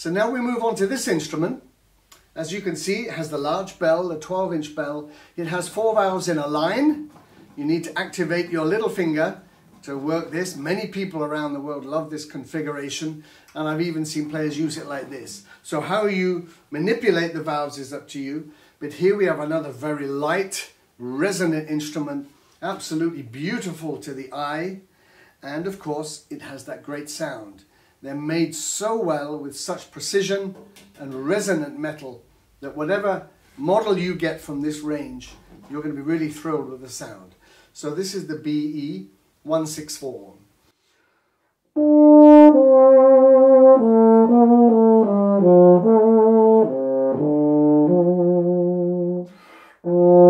So now we move on to this instrument. As you can see, it has the large bell, the 12 inch bell. It has four valves in a line. You need to activate your little finger to work this. Many people around the world love this configuration and I've even seen players use it like this. So how you manipulate the valves is up to you. But here we have another very light, resonant instrument, absolutely beautiful to the eye. And of course, it has that great sound. They're made so well with such precision and resonant metal that whatever model you get from this range, you're going to be really thrilled with the sound. So this is the BE 164. Oh.